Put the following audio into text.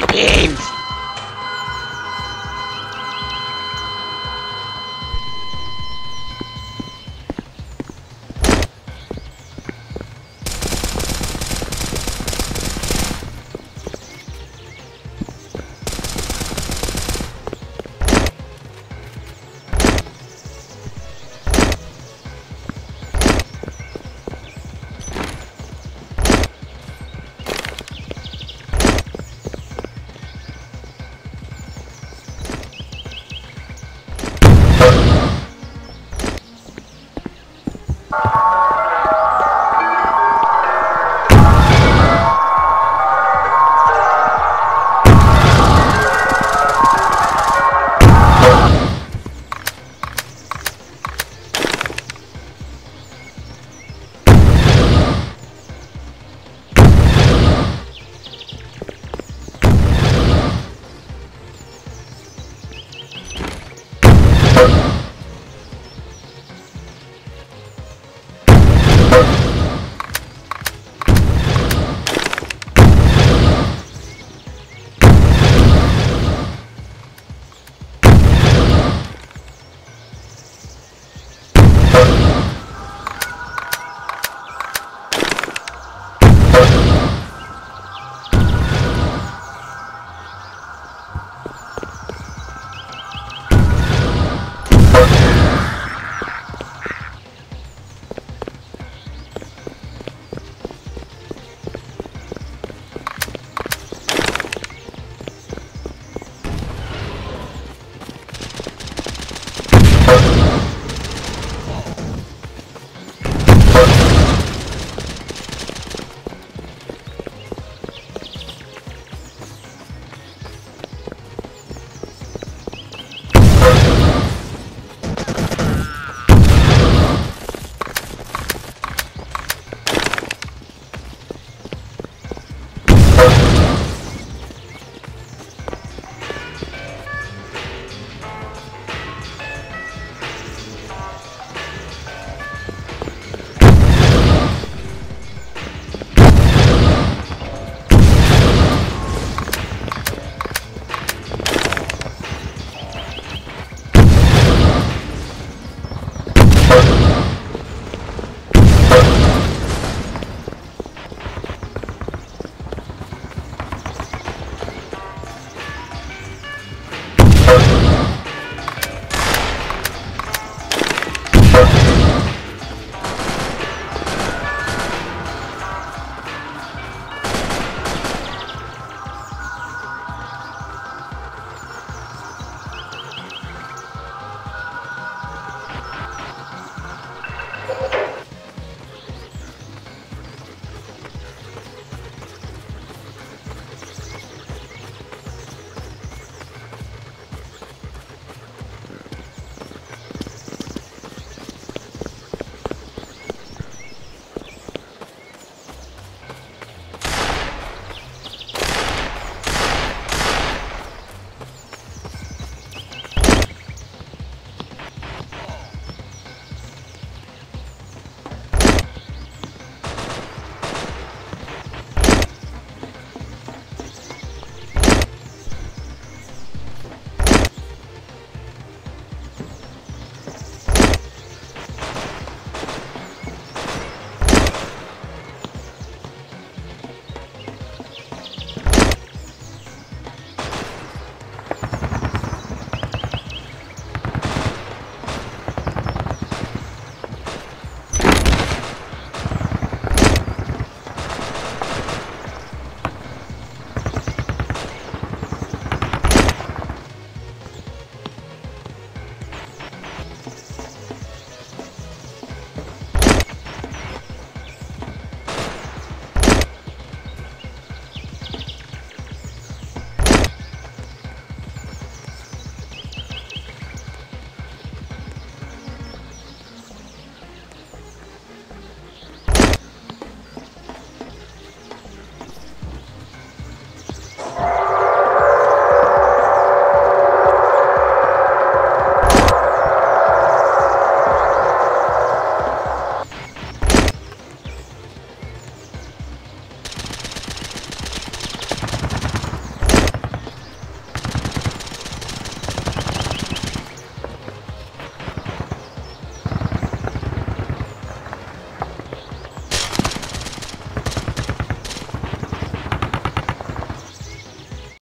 Jelly.